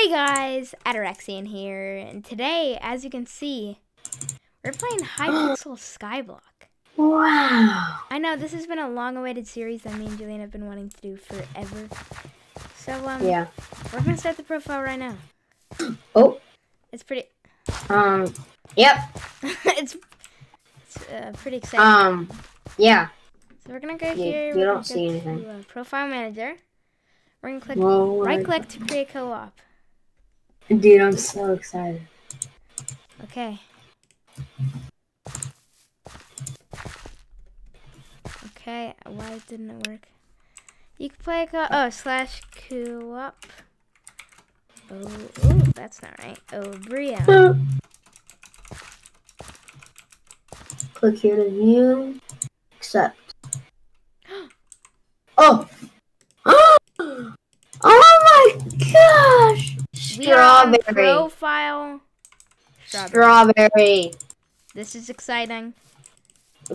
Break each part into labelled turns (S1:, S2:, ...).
S1: Hey guys, Ataraxian here, and today, as you can see, we're playing Hypixel Skyblock.
S2: Wow.
S1: I know this has been a long-awaited series that me and Julian have been wanting to do forever. So um,
S2: Yeah.
S1: we're gonna start the profile right now.
S2: Oh.
S1: It's pretty,
S2: Um. Yep.
S1: it's, it's uh, pretty exciting.
S2: Um. Yeah.
S1: so we're gonna go
S2: you-
S1: here.
S2: you
S1: we're
S2: don't
S1: gonna
S2: see
S1: go
S2: anything.
S1: To, uh, profile manager. We're gonna click
S2: Whoa.
S1: right-click to create co-op.
S2: Dude, I'm so excited.
S1: Okay. Okay, why didn't it work? You can play a co- oh slash co-op. Oh, ooh, that's not right. Oh, Bria.
S2: Click here to view. Accept. Oh. oh my gosh.
S1: We are on
S2: Strawberry.
S1: profile. Strawberry.
S2: Strawberry.
S1: This is exciting.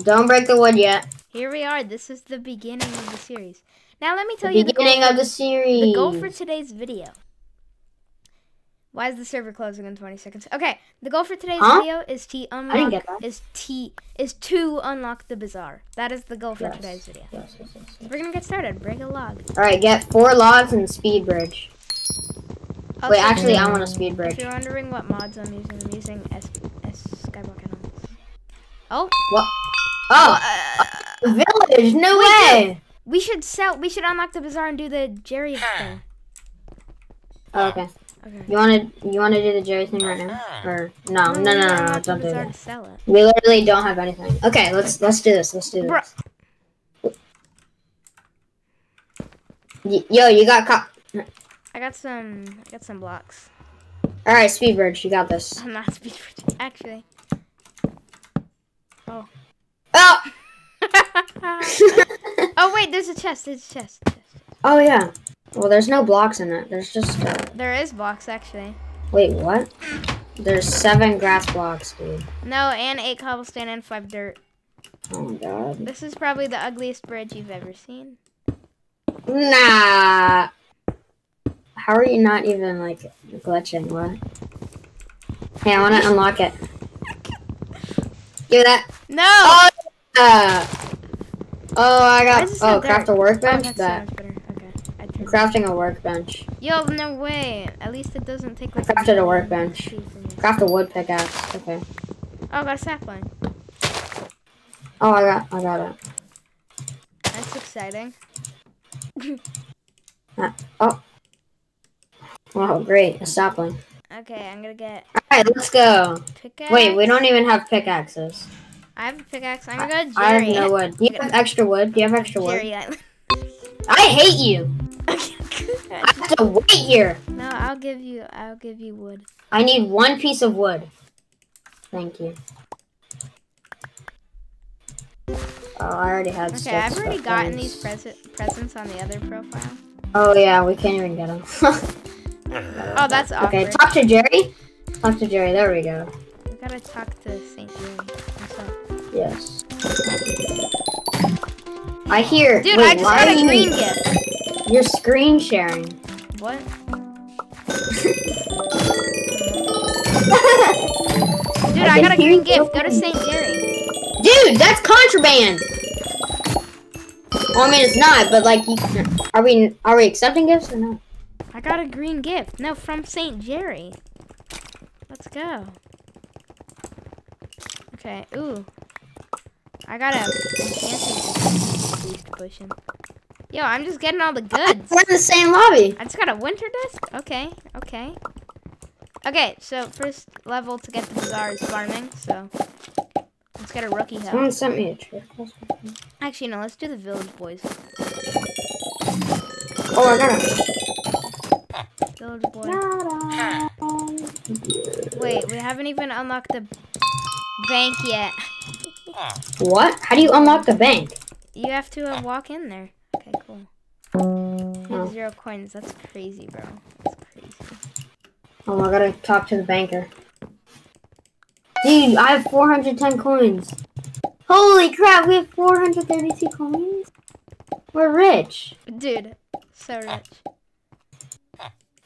S2: Don't break the wood yet.
S1: Here we are. This is the beginning of the series. Now let me tell
S2: The
S1: you the
S2: beginning of the series.
S1: the goal for today's video. Why is the server closing in 20 seconds? Okay, the goal for today's
S2: Huh?
S1: video is to unlock
S2: didn't get that.
S1: is t is to unlock the bazaar. That is the goal for
S2: Yes.
S1: today's video.
S2: Yes, yes, yes, yes.
S1: We're gonna get started. Break a log.
S2: All right, get four logs and speed bridge.
S1: Also,
S2: Wait, actually, I want a speed
S1: break.
S2: if
S1: you're wondering what mods I'm using, I'm using S S Skyblock Animals. Oh,
S2: What? Oh, village! No
S1: Wait,
S2: way!
S1: we should sell. We should unlock the bazaar and do the Jerry thing.
S2: Oh, okay.
S1: Okay.
S2: You wanna you wanna do the Jerry thing right now? Uh-huh. Or no, no,
S1: we
S2: no,
S1: need
S2: no, no, don't do that.
S1: sell it.
S2: We literally don't have anything. Okay, let's let's do this. Let's do this. Y- Yo, you got caught.
S1: I got some. I got some blocks.
S2: All right, speed bridge, you got this.
S1: I'm not speed bridge. Actually.
S2: Oh.
S1: oh oh wait, there's a chest. There's a chest. chest.
S2: oh yeah. Well, there's no blocks in it. There's just. Uh,
S1: There is blocks actually.
S2: wait, what? There's seven grass blocks, dude.
S1: No, and eight cobblestone and five dirt.
S2: Oh my god.
S1: This is probably the ugliest bridge you've ever seen.
S2: Nah. How are you not even like glitching? What? Hey, I want to unlock it. Give that.
S1: No.
S2: Oh, uh, oh, I got. Oh, craft a workbench.
S1: that's so
S2: that.
S1: Okay. I
S2: I'm crafting a workbench.
S1: Yo, no way. At least it doesn't take like.
S2: crafted a workbench. Craft a wood pickaxe. Okay.
S1: Oh, I got a sapling.
S2: Oh, I got. I got it.
S1: That's exciting.
S2: Oh. Oh, great. A sapling.
S1: Okay, I'm gonna get
S2: All right, let's go.
S1: pickaxe.
S2: Wait, we don't even have pickaxes.
S1: I have a pickaxe. I'm gonna go
S2: I have no wood. Do you have extra wood? Do you have extra wood?
S1: Jerry Island.
S2: I hate you. I have to wait here.
S1: no, I'll give you. I'll give you wood.
S2: I need one piece of wood. Thank you. Oh, I already had
S1: Okay,
S2: sticks,
S1: I've already gotten these present presents on the other profile.
S2: Oh yeah, we can't even get them.
S1: Oh, that's awkward.
S2: okay, talk to Jerry. Talk to Jerry. There we go.
S1: We gotta talk to Saint Jerry.
S2: Yes. I hear.
S1: Dude,
S2: wait,
S1: I just got
S2: are
S1: a
S2: you-
S1: green gift.
S2: You're screen sharing.
S1: What? Dude, I,
S2: can
S1: got a green gift. Go to. Saint Jerry.
S2: Dude, that's contraband. Well, I mean, it's not, but like, you, are we are we accepting gifts or not?
S1: I got a green gift. No, from Saint Jerry. Let's go. Okay. Ooh. I got a fancy boost potion. Yo, I'm just getting all the goods.
S2: We're in the same lobby.
S1: I just got a winter disc? Okay, okay. Okay, so first level to get the bazaar is farming, so let's get a rookie hill.
S2: Someone sent me a trick.
S1: Actually, no, let's do the village boys.
S2: Oh, I got it.
S1: Boy. Wait, we haven't even unlocked the bank yet.
S2: What? How do you unlock the bank?
S1: You have to uh, walk in there. Okay, cool. Have Zero coins. That's crazy, bro. That's crazy.
S2: Oh, I gotta talk to the banker. Dude, I have 410 coins. Holy crap, we have 432 coins? We're rich.
S1: Dude, so rich.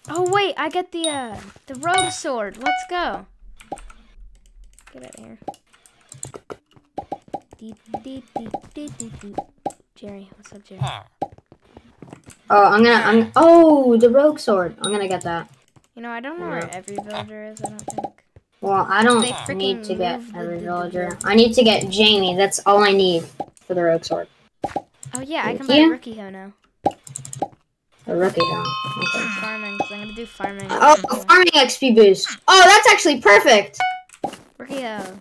S1: Oh wait, I get the uh the rogue sword. Let's go. Get out of here. Dee, dee, dee, dee, dee, dee. Jerry, what's up, Jerry?
S2: Oh, I'm gonna. I'm. Oh, the rogue sword. I'm gonna get that.
S1: You know, I don't know where every villager is. I don't think.
S2: Well, I don't need to get every villager. I need to get Jamie. That's all I need for the rogue sword.
S1: Oh yeah, I can
S2: Thank
S1: buy
S2: you.
S1: rookie hoe now.
S2: The rookie though. Okay.
S1: I'm I'm gonna do farming.
S2: Oh, farming XP boost. Oh, that's actually perfect.
S1: Rookie. Uh,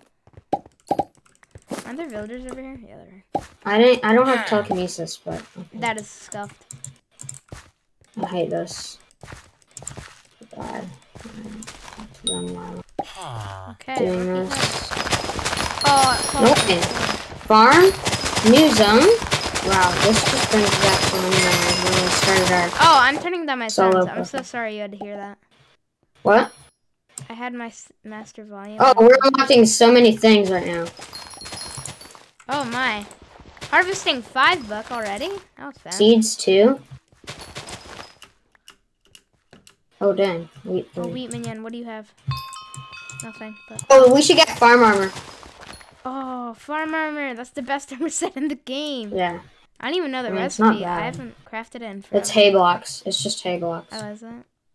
S1: aren't there villagers over here? Yeah, there are.
S2: I didn't. I don't have hmm. telekinesis, but okay.
S1: That is scuffed.
S2: I hate this. Bad.
S1: Okay.
S2: Doing this.
S1: Oh,
S2: No
S1: oh.
S2: Farm. New zone. Wow, this just brings back memories when we started our.
S1: oh, I'm turning down my
S2: Solo
S1: sounds. I'm so sorry you had to hear that.
S2: What?
S1: I had my master volume.
S2: Oh, we're unlocking so many things right now.
S1: Oh my. Harvesting five buck already? That was fast.
S2: Seeds too. Oh dang. Wheat
S1: Oh, wheat minion, what do you have? Nothing. But
S2: Oh, we should get farm armor.
S1: oh, farm armor. That's the best armor set in the game.
S2: Yeah.
S1: I don't even know the
S2: I mean, it's not
S1: recipe. I haven't crafted it in forever.
S2: It's hay blocks. It's just hay blocks.
S1: Oh, is it?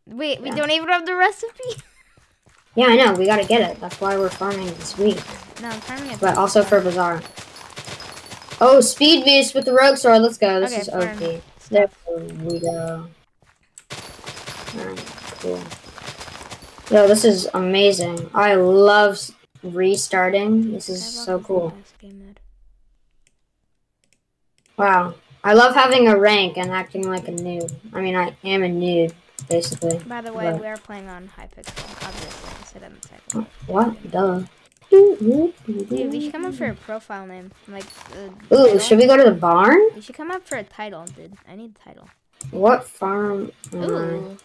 S1: Wait, we
S2: Yeah.
S1: don't even have the recipe.
S2: Yeah, I know. We gotta get it. That's why we're farming this week.
S1: no, I'm farming it.
S2: But also for Bazaar. Oh, speed Beast with the rogue sword. Let's go. This
S1: Okay,
S2: is OP. There we go. Alright, cool. Yo, this is amazing. I love restarting. This is so cool.
S1: Best game mode.
S2: Wow. I love having a rank and acting like a noob. I mean, I am a noob, basically.
S1: By the way,
S2: Right.
S1: we are playing on Hypixel, obviously. I said in the title.
S2: What? Duh.
S1: Dude, we should come up for a profile name. Like, uh,
S2: Ooh,
S1: title.
S2: should we go to the barn?
S1: We should come up for a title, dude. I need a title.
S2: What farm? am I?
S1: Ooh.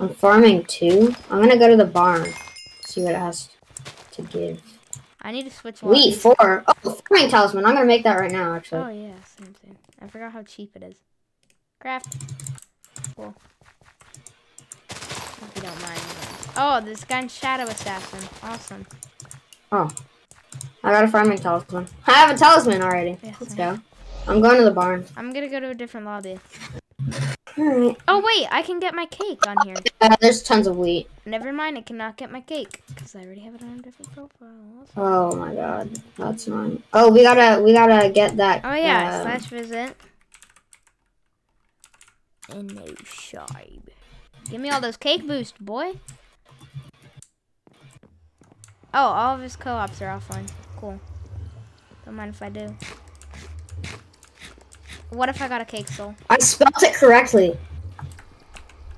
S2: I'm farming too. I'm gonna go to the barn. See what it has to give.
S1: I need to switch one.
S2: Wheat four. Oh, farming talisman. I'm gonna make that right now. Actually.
S1: Oh yeah, same thing. I forgot how cheap it is. Craft. Cool. If you don't mind. Oh, this gun Shadow Assassin. Awesome. Oh.
S2: I got a farming talisman. I have a talisman already.
S1: Yes,
S2: Let's go. I'm going to the barn.
S1: I'm gonna go to a different lobby.
S2: Alright.
S1: Oh wait, I can get my cake on here.
S2: Uh, there's tons of wheat.
S1: Never mind, I cannot get my cake because I already have it on a different profile.
S2: Oh my god, that's mine. Oh, we gotta, we gotta get that.
S1: Oh yeah,
S2: uh,
S1: slash visit. And no shibe. Give me all those cake boost, boy. Oh, all of his co-ops are offline. Cool. Don't mind if I do. What if I got a cake soul?
S2: I spelled it correctly.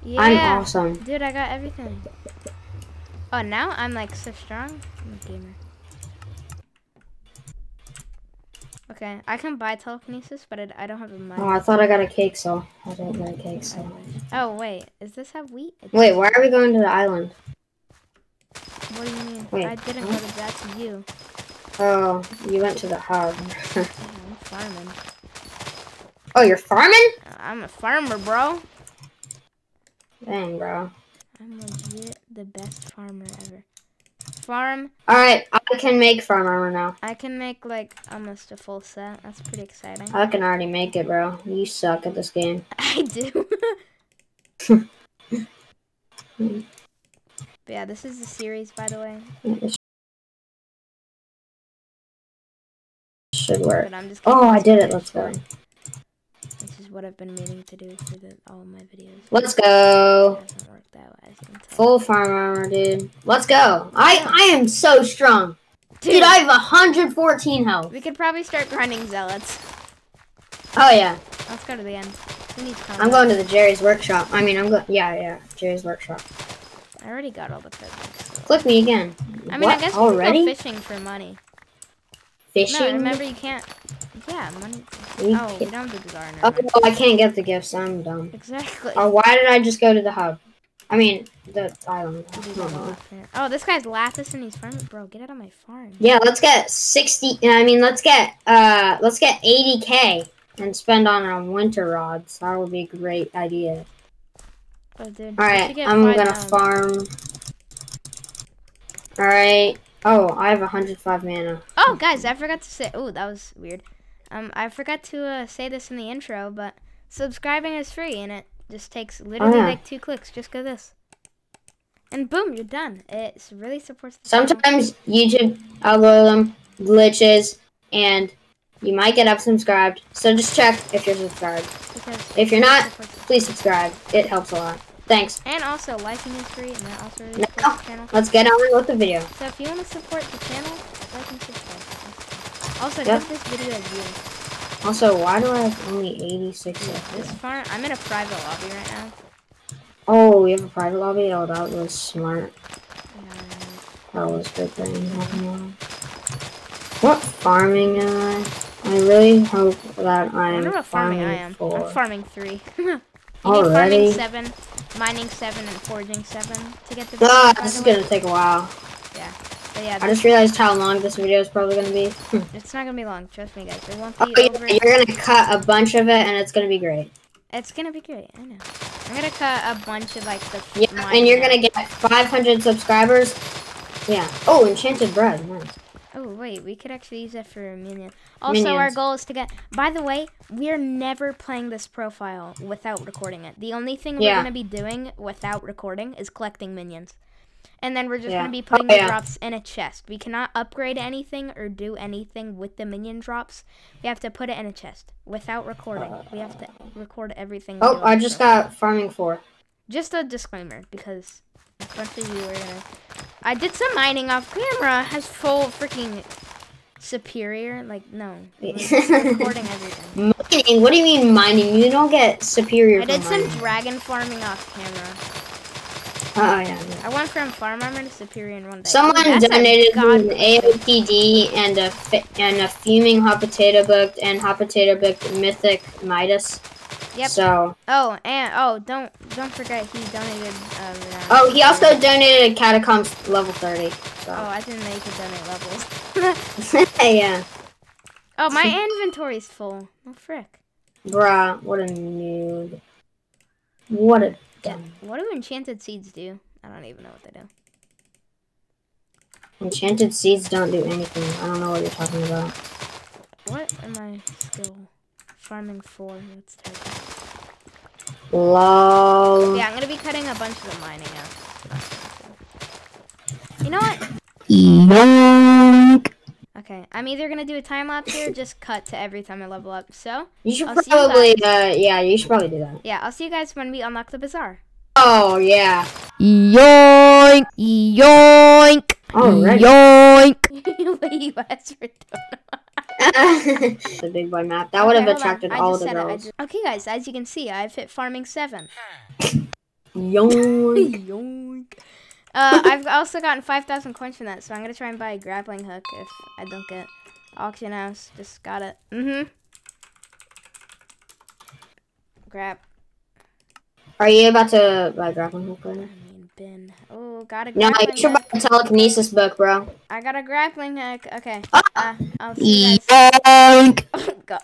S1: Yeah.
S2: I'm awesome.
S1: Dude, I got everything. Oh, now I'm like so strong. I'm a gamer. Okay, I can buy telekinesis, but I, I don't have a mic.
S2: Oh, I thought I got a cake soul. I don't get a cake soul.
S1: Oh wait, is this have wheat? It
S2: Wait,
S1: does.
S2: why are we going to the island?
S1: What do you mean?
S2: Wait,
S1: I didn't
S2: huh?
S1: go to that to you.
S2: Oh, you went to the hub.
S1: I'm farming.
S2: Oh, you're farming?
S1: I'm a farmer, bro.
S2: Dang, bro.
S1: I'm legit the best farmer ever. Farm.
S2: Alright, I can make farm armor now.
S1: I can make like almost a full set. That's pretty exciting.
S2: I can already make it, bro. You suck at this game.
S1: I do. but yeah, this is the series, by the way.
S2: It should work.
S1: But I'm just.
S2: Oh, I did it. Let's go.
S1: What I've been meaning to do for the, all my videos.
S2: Let's go.
S1: It hasn't worked out as you can tell.
S2: Full farm armor, dude. Let's go. I I am so strong. Dude, I have 114 health.
S1: We could probably start grinding zealots.
S2: Oh yeah.
S1: Let's go to the end. Needs
S2: I'm going to the Jerry's workshop. I mean, I'm going. Yeah, yeah. Jerry's workshop.
S1: I already got all the presents.
S2: Click me again.
S1: I mean,
S2: what?
S1: I guess we
S2: already
S1: could go fishing for money.
S2: Fishing.
S1: No, remember you can't. Yeah, money.
S2: We
S1: Oh, we don't do the gardener.
S2: Oh, I can't get the gifts. I'm dumb.
S1: Exactly.
S2: Or why did I just go to the hub? I mean, the island. I.
S1: Oh, this guy's Lapis and he's farming. Bro, get out of my farm.
S2: Yeah, let's get 60. I mean, let's get uh, let's get 80k and spend on our winter rods. That would be a great idea.
S1: Oh,
S2: Alright, I'm gonna farm. Alright. Oh, I have 105 mana.
S1: Oh, guys, I forgot to say. Oh, that was weird. Um, I forgot to uh, say this in the intro, but subscribing is free, and it just takes literally
S2: yeah.
S1: like two clicks. Just go this, and boom, you're done. It really supports. The channel.
S2: Sometimes YouTube algorithm glitches and you might get unsubscribed. So just check if you're subscribed.
S1: because
S2: If you're not, please subscribe. It helps a lot. Thanks.
S1: and also liking is free, and that also really
S2: Now,
S1: supports the channel.
S2: let's get on with the video.
S1: So if you want to support the channel, like and subscribe. Also,
S2: Yep.
S1: give this video a view.
S2: Also, why do I have only 86
S1: This
S2: left?
S1: farm, I'm in a private lobby right now.
S2: Oh, we have a private lobby? Oh, that was smart. That was a good thing. What farming am I? I really hope that
S1: I
S2: I'm
S1: what farming
S2: farming
S1: I am.
S2: for.
S1: I'm farming three. you
S2: Already?
S1: farming seven, mining seven, and foraging seven to get the.
S2: Ah, this is
S1: way.
S2: gonna take a while. Yeah.
S1: But yeah,
S2: I just realized how long this video is probably gonna be.
S1: it's not gonna be long. Trust me, guys. It won't
S2: Oh,
S1: be
S2: yeah,
S1: over.
S2: you're gonna cut a bunch of it, and it's gonna be great.
S1: It's gonna be great. I know. I'm gonna cut a bunch of like the.
S2: Yeah, and you're gonna get 500 subscribers. Yeah. Oh, enchanted bread. Nice.
S1: Oh wait, we could actually use that for a minion. Also, our goal is to get. By the way, we are never playing this profile without recording it. The only thing
S2: Yeah.
S1: we're gonna be doing without recording is collecting minions, and then we're just
S2: Yeah.
S1: gonna be
S2: Oh,
S1: putting the
S2: yeah.
S1: drops in a chest. We cannot upgrade anything or do anything with the minion drops. We have to put it in a chest without recording. We have to record everything.
S2: Oh, I just got farming four.
S1: Just a disclaimer because a bunch of you are gonna. I did some mining off camera. Has full freaking superior. Like no, recording everything.
S2: Mining? What do you mean mining? You don't get superior
S1: I did some
S2: mining.
S1: dragon farming off camera.
S2: Oh, yeah. yeah.
S1: I went from farm armor to superior in one day.
S2: Someone
S1: a
S2: donated an AOTD and a and a fuming hot potato book and hot potato book mythic Midas.
S1: Yep.
S2: So,
S1: Oh, and oh, don't don't forget he donated. Um, uh,
S2: oh, he also donated catacombs level 30.
S1: Oh, I didn't know you could donate levels.
S2: yeah.
S1: oh, my inventory's full. Oh frick.
S2: Bruh, what a noob. What a dumb.
S1: What do enchanted seeds do? I don't even know what they do.
S2: Enchanted seeds don't do anything. I don't know what you're talking about.
S1: What am I still Farming four. That's terrible.
S2: Lol.
S1: Yeah, I'm gonna be cutting a bunch of the mining out. You know what?
S2: Yoink.
S1: Okay, I'm either gonna do a time lapse here, or just cut to every time I level up. So
S2: You should
S1: I'll see you
S2: probably, uh, yeah, you should probably do that.
S1: yeah, I'll see you guys when we unlock the bazaar.
S2: Oh, yeah.
S3: Yoink! Yoink!
S2: Alright.
S3: Yoink!
S1: Wait, you guys were doing.
S2: the big boy map. That would have
S1: Okay, hold on.
S2: attracted all the girls.
S1: just- Okay, guys, as you can see, I've hit farming seven.
S2: Yoink.
S1: Yoink. Uh, I've also gotten 5,000 coins from that, so I'm gonna try and buy a grappling hook if I don't get auction house. Just got it. Mm-hmm. Grab.
S2: Are you about to buy grappling hook right now?
S1: Bin. Oh, got a
S2: No,
S1: grappling
S2: you should buy telekinesis book, bro.
S1: I got a grappling hook. Okay.
S2: Ah!
S1: Uh, I'll see. Oh, God.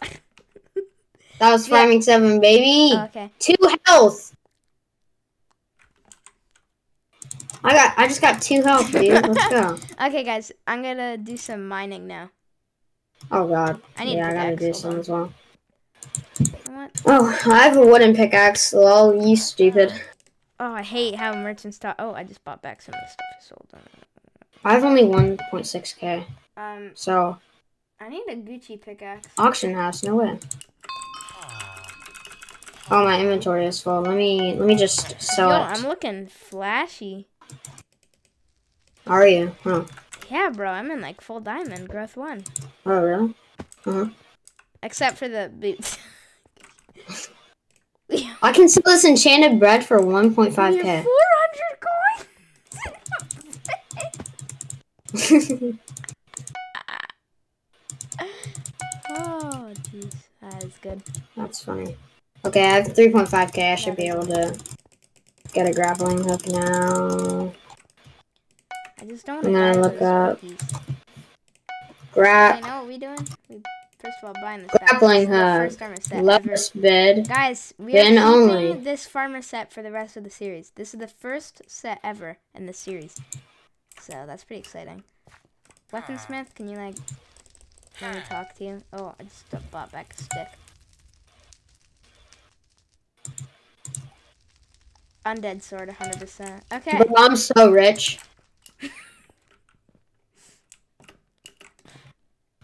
S2: That was
S1: Yeah.
S2: farming seven, baby.
S1: Oh, okay.
S2: Two health. I got. I just got two health, dude. Let's go.
S1: Okay, guys, I'm gonna do some mining now.
S2: Oh god.
S1: I need
S2: yeah, I gotta do some as well.
S1: What?
S2: Oh, I have a wooden pickaxe. Lol, you stupid.
S1: Oh, I hate how merchants talk. Oh, I just bought back some of the stuff I sold.
S2: I have only 1.6k.
S1: Um,
S2: So
S1: I need a Gucci pickaxe.
S2: auction house, no way. Oh, my inventory is full. Let me let me just sell
S1: Yo,
S2: it.
S1: I'm looking flashy.
S2: Are you? Huh.
S1: Yeah, bro, I'm in like full diamond, growth one.
S2: Oh, really? Uh-huh.
S1: Except for the boots.
S2: I can sell this enchanted bread for 1.5k.
S1: 400 coins? oh, jeez. That is good.
S2: That's funny. Okay, I have 3.5k. I should be able to get a grappling hook now.
S1: I just don't
S2: I'm
S1: want
S2: gonna look up.
S1: Okay,
S2: Grab.
S1: know what we doing? We first of all, buying this. set.
S2: Grappling
S1: This is the
S2: hook.
S1: First armor set ever. Guys, we
S2: Bin
S1: are keeping
S2: only.
S1: this farmer set for the rest of the series. This is the first set ever in this series, so that's pretty exciting. Weaponsmith, ah. can you like let me talk to you? Oh, I just bought back a stick. Undead sword, 100%. Okay.
S2: Bro, I'm so rich.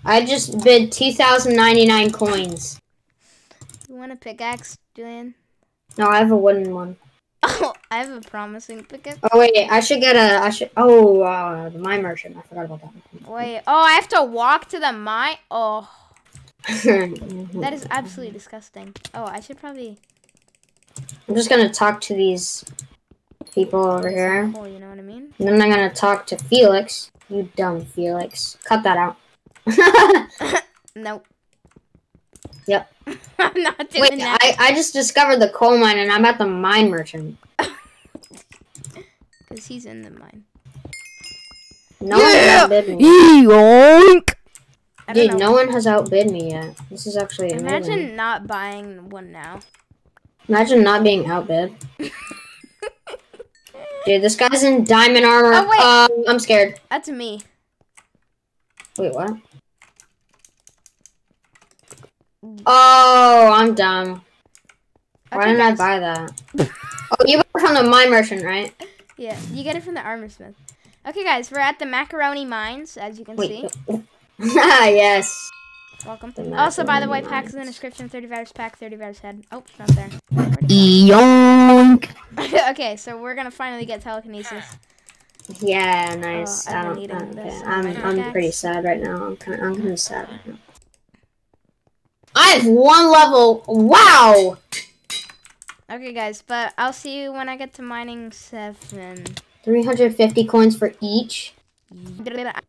S2: I just bid 2,099 coins.
S1: You want a pickaxe, Julian?
S2: No, I have a wooden one.
S1: Oh, I have a promising pickaxe.
S2: Oh wait, I should get a. I should. Oh, uh, the mine merchant. I forgot about that.
S1: Wait. Oh, I have to walk to the mine. Oh, that is absolutely disgusting. Oh, I should probably.
S2: I'm just gonna talk to these people over here,
S1: Oh, you know what I mean?
S2: and then I'm gonna talk to Felix. You dumb Felix. Cut that out.
S1: Nope.
S2: Yep.
S1: I'm not doing
S2: Wait,
S1: that.
S2: I, I just discovered the coal mine, and I'm at the mine merchant.
S1: Because he's in the mine.
S2: No one has outbid me.
S3: Yoink!
S2: Dude,
S1: know.
S2: no one has outbid me yet. This is actually amazing.
S1: Imagine not buying one now.
S2: Imagine not being outbid. Dude, this guy's in diamond armor.
S1: Oh, wait.
S2: Um, I'm scared.
S1: That's me.
S2: Wait, what? Oh, I'm dumb. Why didn't I buy that? oh, you bought it from the mine merchant, right?
S1: Yeah, you get it from the armor smith. Okay, guys, we're at the macaroni mines, as you can see.
S2: Wait. Ah, yes.
S1: Welcome. Also, by the way, packs in the description. 30 virus pack, 30 virus head. Oh, it's not there.
S3: Yoink!
S1: okay, so we're gonna finally get telekinesis.
S2: Yeah, nice.
S1: Oh, I've
S2: I don't, um,
S1: needing
S2: okay. I'm, I'm
S1: pickaxe.
S2: pretty sad right now. I'm kind of, I'm kind of sad right now. I have one level. Wow.
S1: Okay, guys, but I'll see you when I get to mining seven.
S2: 350 coins for each.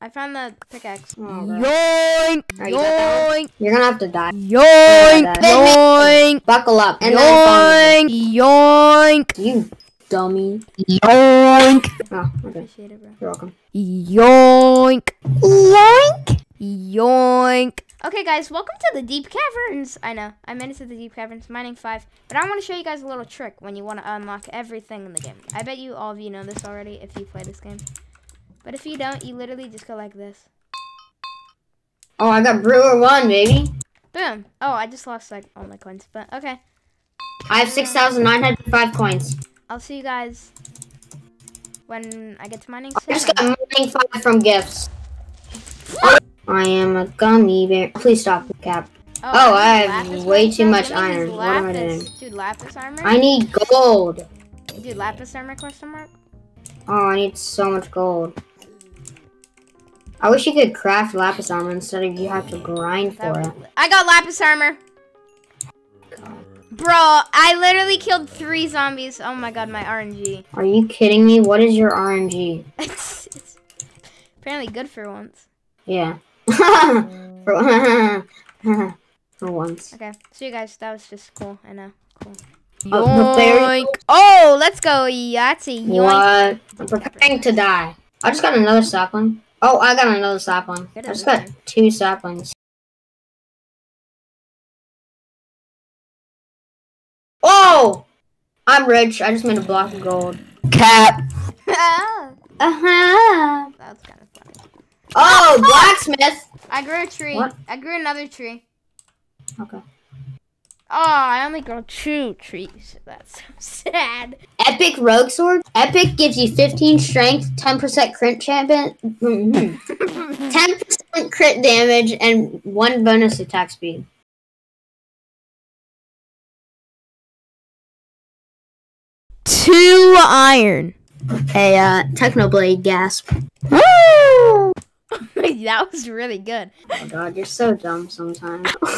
S1: I found the pickaxe.
S2: Oh.
S3: Yoink!
S2: Alright, you got that
S3: Yoink!
S2: You're gonna have to die.
S3: Yoink! Yoink!
S2: Buckle up. And
S3: Yoink! Yoink!
S2: You dummy.
S3: Yoink!
S2: Oh, okay.
S1: Appreciate it, bro.
S2: You're welcome.
S3: Yoink! Yoink! Yoink!
S1: Okay, guys, welcome to the deep caverns. I know, I made it to the deep caverns, mining five. But I want to show you guys a little trick when you want to unlock everything in the game. I bet you all of you know this already if you play this game. But if you don't, you literally just go like this.
S2: Oh, I got Brewer 1, baby.
S1: Boom. Oh, I just lost like all my coins. But okay,
S2: I have 6,905 coins.
S1: I'll see you guys when I get to mining
S2: I just got mining 5 from gifts. I am a gummy bear. Please stop, the Cap. Oh, oh
S1: I
S2: have way too much
S1: Give me these
S2: iron. What am I doing?
S1: Dude, lapis armor?
S2: I need gold.
S1: Dude, lapis armor question mark?
S2: Oh, I need so much gold. I wish you could craft lapis armor instead of you have to grind for it.
S1: I got lapis armor. Bro, I literally killed three zombies. Oh my god, my RNG.
S2: Are you kidding me? What is your RNG?
S1: It's, it's apparently good for once.
S2: Yeah. for, for once.
S1: Okay, so you guys. That was just cool. I know. Cool.
S2: Oh,
S3: Yoink!
S1: Oh, let's go, Yahtzee. Yoink.
S2: What? I'm preparing to die. I just got another sapling. Oh, I got another sapling. I just got two saplings. Oh! I'm rich. I just made a block of gold.
S3: Cap!
S1: Ah,
S2: Uh-huh.
S1: That's kind of funny.
S2: Oh, blacksmith!
S1: I grew a tree.
S2: What?
S1: I grew another tree.
S2: Okay.
S1: Oh, I only grew two trees. That's so sad.
S2: Epic Rogue Sword. Epic gives you 15 strength, 10% crit champion, 10% crit damage, and 1 bonus attack speed.
S3: Two iron.
S2: A uh, Technoblade gasp.
S3: Woo!
S1: that was really good.
S2: Oh god, you're so dumb sometimes. oh,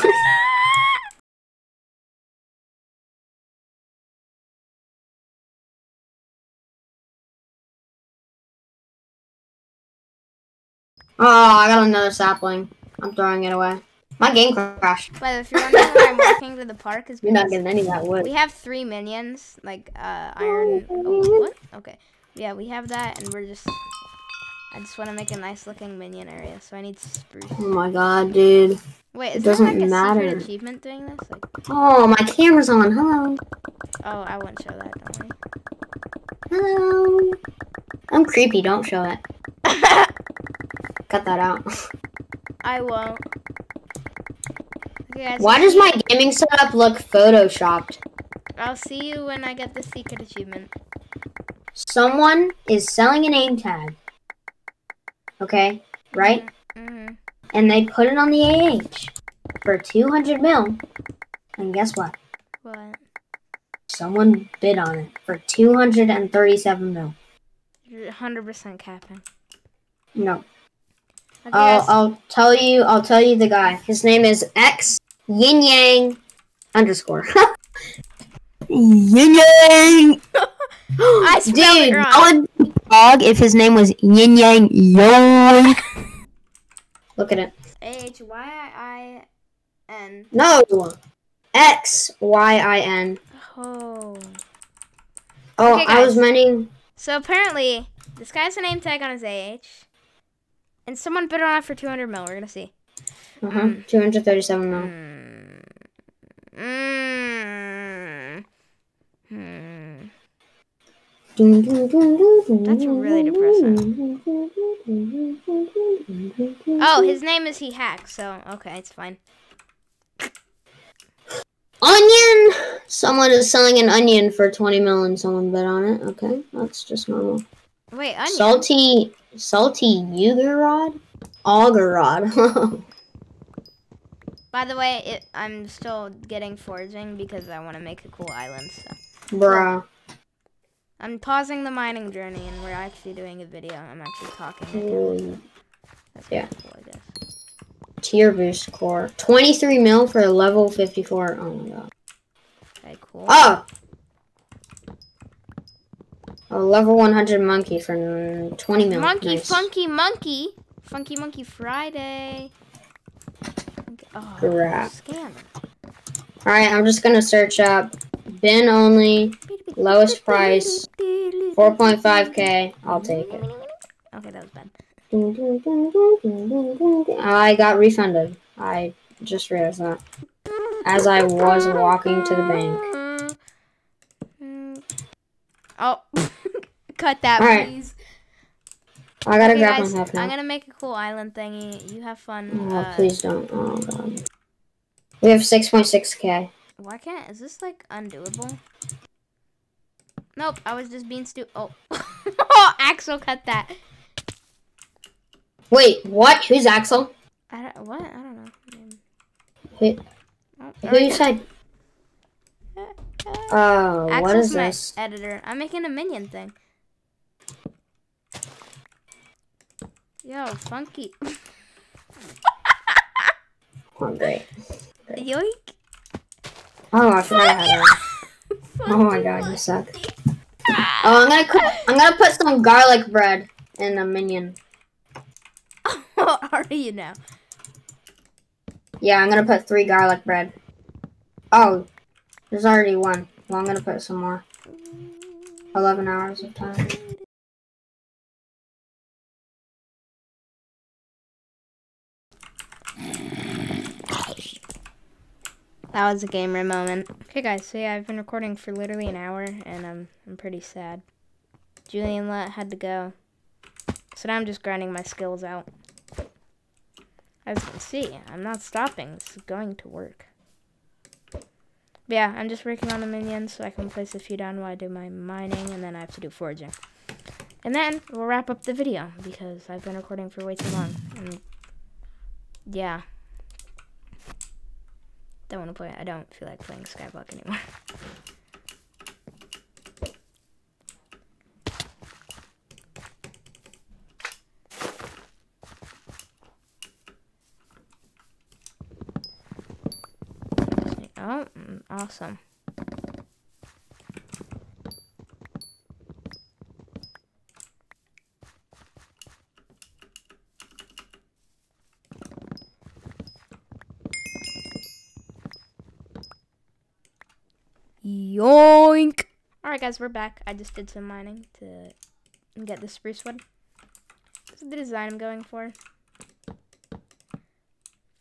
S2: I got another sapling. I'm throwing it away. My game crashed.
S1: But if you're wondering why I'm walking to the park, is
S2: You're not getting any of that wood.
S1: we have three minions, like uh, iron. Oh, what? Okay. Yeah, we have that, and we're just. I just want to make a nice looking minion area, so I need spruce.
S2: Oh my god, dude.
S1: Wait,
S2: It
S1: is there
S2: doesn't
S1: like a
S2: matter.
S1: secret achievement doing this? Like,
S2: Oh, my camera's on. Hello.
S1: oh, I won't show that. Don't worry.
S2: Hello. I'm creepy. Don't show it. Cut that out.
S1: I won't. Okay,
S2: Why does my gaming setup look photoshopped?
S1: I'll see you when I get the secret achievement.
S2: Someone is selling a name tag. Okay, right?
S1: Mm-hmm.
S2: And they put it on the AH for 200 mil. And guess what?
S1: What?
S2: Someone bid on it for 237 mil.
S1: You're 100% capping.
S2: No,
S1: Okay,
S2: I'll. I'll tell you. I'll tell you the guy. His name is X Yin Yang underscore. Yin Yang.
S1: I spelled it
S2: Dude,
S1: wrong.
S2: that would be dog if his name was Yin Yang Yoink. Look at it.
S1: H Y I N.
S2: No, X Y I N.
S1: Oh.
S2: Oh,
S1: Okay,
S2: I was
S1: guys.
S2: meaning.
S1: So apparently, this guy has a name tag on his AH, and someone bid on it for 200 mil. We're gonna see.
S2: Uh-huh, 237 mil.
S1: Mm. Hmm.
S2: That's
S1: really depressing. Oh, his name is He Hack, so okay, it's fine.
S2: onion. Someone is selling an onion for 20 mil, and someone bet on it. Okay, that's just normal.
S1: Wait, onion.
S2: Salty, salty Yugerod, Augerod.
S1: By the way, it, I'm still getting foraging because I want to make a cool island. So
S2: Bruh.
S1: I'm pausing the mining journey, and we're actually doing a video. I'm actually talking.
S2: Mm,
S1: That's
S2: yeah.
S1: cool, I guess.
S2: Tier boost core. 23 mil for level 54. Oh my god.
S1: Okay, cool.
S2: Oh! A level 100 monkey for mm, 20 mil.
S1: Monkey,
S2: Nice.
S1: funky monkey, funky monkey Friday. Oh,
S2: Crap. Alright, I'm just gonna search up bin only, lowest price, 4.5k. I'll take it.
S1: Okay, that was bad.
S2: I got refunded. I just realized that. As I was walking to the bank.
S1: Oh, cut that,
S2: Alright.
S1: please.
S2: I gotta
S1: Okay,
S2: grab
S1: guys,
S2: my half now.
S1: I'm gonna make a cool island thingy. You have fun.
S2: Oh,
S1: uh,
S2: please don't. Oh, God. We have 6.6k.
S1: Why can't? Is this like undoable? Nope. I was just being stupid. Oh. oh, Axel cut that.
S2: Wait, what? Who's Axel?
S1: I don't. What? I don't know.
S2: Who,
S1: Oh,
S2: who
S1: alright.
S2: said? Oh, what
S1: Axel's
S2: is
S1: my
S2: this?
S1: editor. I'm making a minion thing. Yo, funky.
S2: Oh, great.
S1: Yoink.
S2: Oh, I forgot I had it. Oh my god, you suck. Oh, I'm gonna cook, I'm gonna put some garlic bread in the minion.
S1: What are you now?
S2: Yeah, I'm gonna put three garlic bread. Oh, there's already one. Well, I'm gonna put some more. 11 hours of time.
S1: That was a gamer moment. Okay, guys. So yeah, I've been recording for literally an hour, and I'm I'm pretty sad. Julian let had to go, so now I'm just grinding my skills out. As you can see, I'm not stopping. This is going to work. But yeah, I'm just working on the minions so I can place a few down while I do my mining, and then I have to do foraging. And then we'll wrap up the video because I've been recording for way too long. And yeah. Don't want to play. I don't feel like playing Skyblock anymore. Oh, mm, Alright guys, we're back. I just did some mining to get the spruce wood. This is the design I'm going for.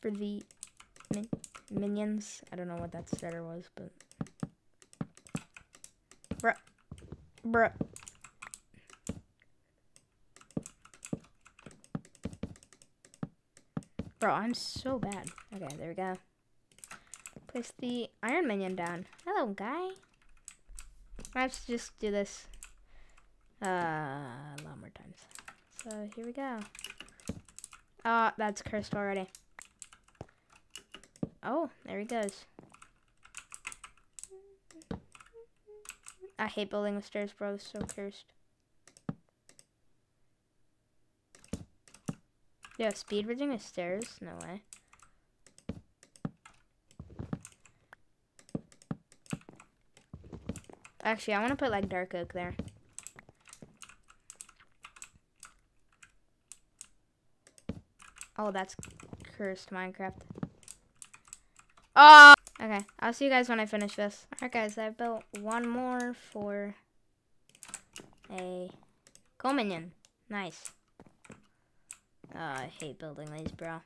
S1: For the min minions. I don't know what that starter was, but... Bruh. Bruh. Bro, I'm so bad. Okay, there we go. Place the iron minion down. Hello, guy. Have just do this uh, a lot more times. So here we go. Oh, that's cursed already. Oh, there he goes. I hate building with stairs, bro. It's so cursed. Yeah, speed bridging with stairs? No way. Actually, I want to put like dark oak there. Oh, that's cursed Minecraft. Oh! Okay, I'll see you guys when I finish this. Alright guys, I built one more for a coal minion. Nice. Oh, I hate building these, bro.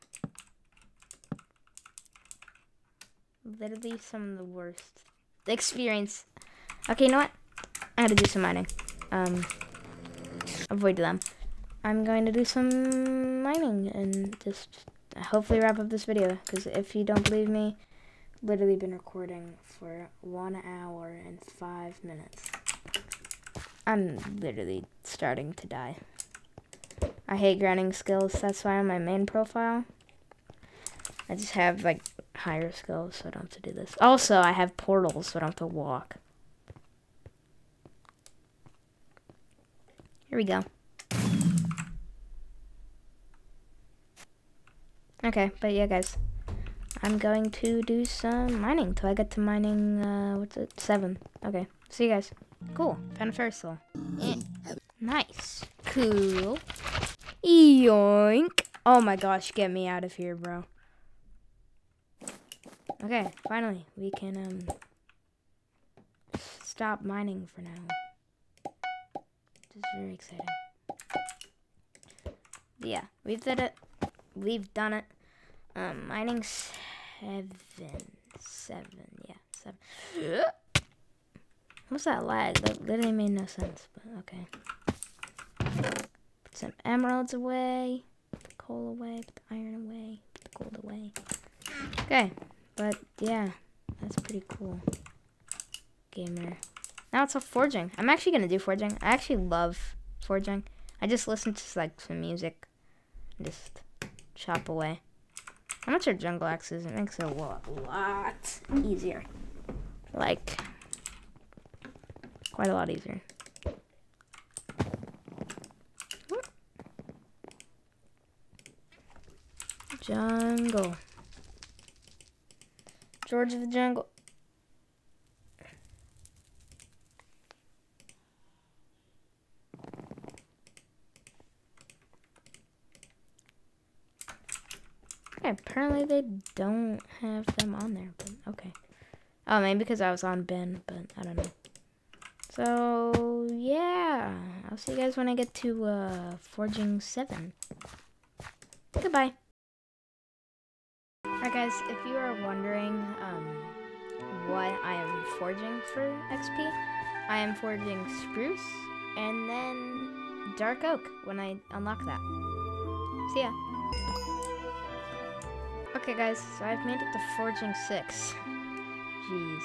S1: Literally some of the worst experience. Okay, you know what? I had to do some mining. Um, avoid them. I'm going to do some mining and just hopefully wrap up this video. Because if you don't believe me, literally been recording for one hour and five minutes. I'm literally starting to die. I hate grinding skills. That's why on my main profile, I just have like higher skills, so I don't have to do this. Also, I have portals, so I don't have to walk. Here we go. Okay, but yeah, guys. I'm going to do some mining till I get to mining, uh, what's it? Seven. Okay, see you guys. Cool. Yeah. Nice. Cool. Yoink. Oh my gosh, get me out of here, bro. Okay, finally, we can, um, stop mining for now. Is very exciting. Yeah, we've did it we've done it. Um, mining seven, seven, yeah, seven. What's that lag? That literally made no sense, but okay. Put some emeralds away, put the coal away, put the iron away, put the gold away. Okay, but yeah, that's pretty cool. Gamer. Now it's a foraging. I'm actually gonna do foraging. I actually love foraging. I just listen to like some music, just chop away. How much are jungle axes? It makes it a lot, lot easier. Like, quite a lot easier. Jungle. George of the Jungle. Apparently they don't have them on there, but okay. Oh, maybe because I was on Ben, but I don't know. So, yeah. I'll see you guys when I get to uh, Foraging 7. Goodbye. Alright guys, if you are wondering um, what I am foraging for XP, I am foraging Spruce and then Dark Oak when I unlock that. See ya. Okay guys, so I've made it to Foraging 6. Jeez.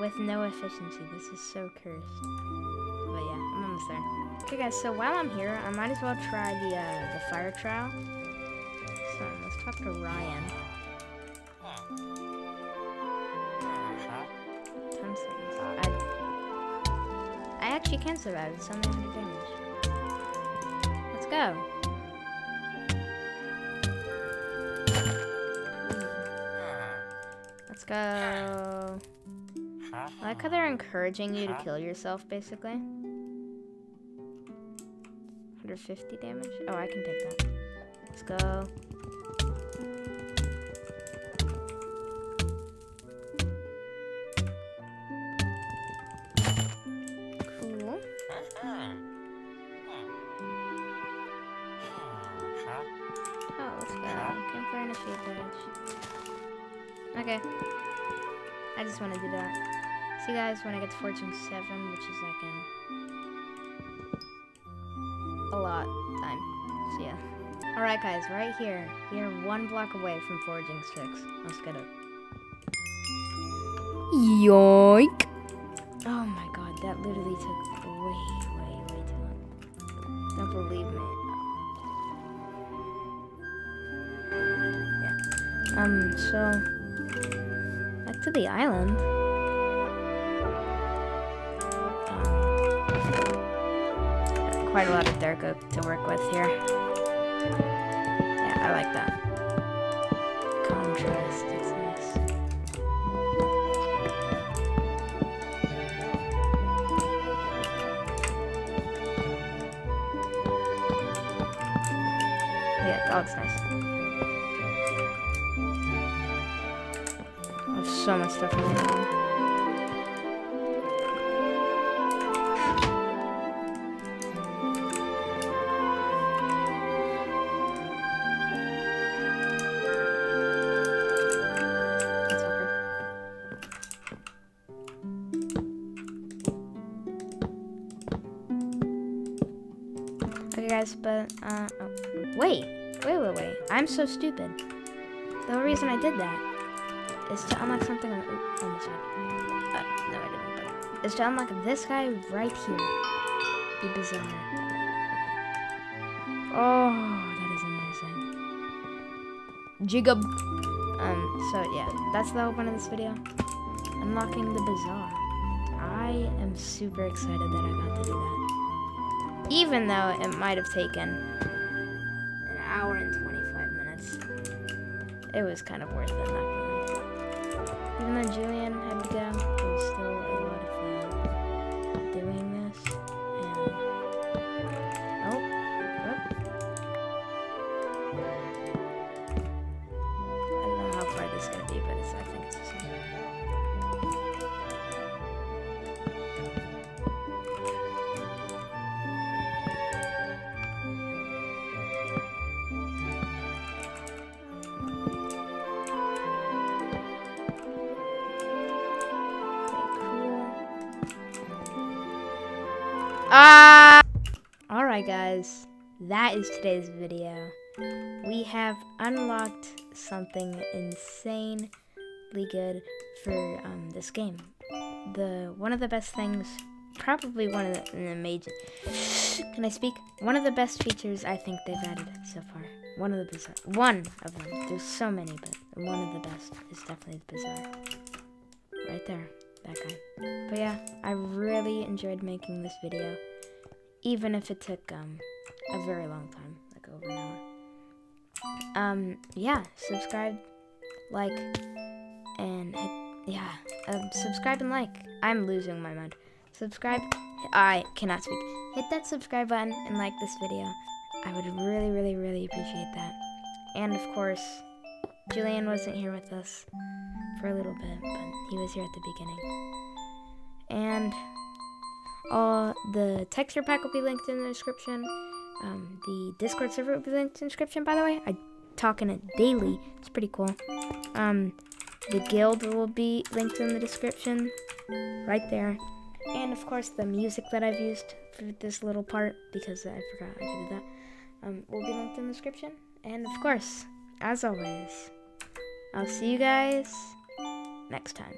S1: With no efficiency. This is so cursed. But yeah, I'm almost there. Okay guys, so while I'm here, I might as well try the uh, the fire trial. So let's talk to Ryan. I, actually can survive. It's 100 damage. Let's go. Go. I uh, like how they're encouraging you to kill yourself, basically. 150 damage? Oh, I can take that. Let's go. Cool. Oh, for initiate badge. Okay. I just want to do that. See you guys when I get to Foraging 7, which is like in a lot time. So yeah. Alright guys, right here. We are one block away from Foraging 6. Let's get it.
S3: Yoink.
S1: Oh my god, that literally took way, way, way too long. Don't believe me. Yeah. Um, so the island. Quite a lot of dark to work with here. Yeah, I like that. Contrast, it's nice. Yeah, that looks nice. So much stuff. Okay, guys, but uh, oh, wait, wait, wait, wait. I'm so stupid. The reason I did that is to unlock something on, oop, on side. Uh, no, I didn't. But is to unlock this guy right here. The Bazaar. Oh, that is amazing.
S3: Jigab.
S1: Um, so yeah, that's the whole point of this video. Unlocking the Bazaar. I am super excited that I got to do that. Even though it might have taken an hour and 25 minutes. It was kind of worth it. Even though Julian had to go, was still That is today's video. We have unlocked something insanely good for um, this game. The One of the best things, probably one of the, the major. Can I speak? One of the best features I think they've added so far. One of the Bazaar. One of them. There's so many, but one of the best is definitely the Bazaar. Right there. That guy. But yeah, I really enjoyed making this video. Even if it took um a very long time, like over an hour. Um, yeah, subscribe, like, and hit, yeah, um, subscribe and like. I'm losing my mind. Subscribe. I cannot speak. Hit that subscribe button and like this video. I would really, really, really appreciate that. And of course, Julian wasn't here with us for a little bit, but he was here at the beginning. And all the texture pack will be linked in the description. Um, the Discord server will be linked in the description, by the way. I talk in it daily. It's pretty cool. Um, the guild will be linked in the description, right there. And of course, the music that I've used for this little part, because I forgot I do that, um, will be linked in the description. And of course, as always, I'll see you guys next time.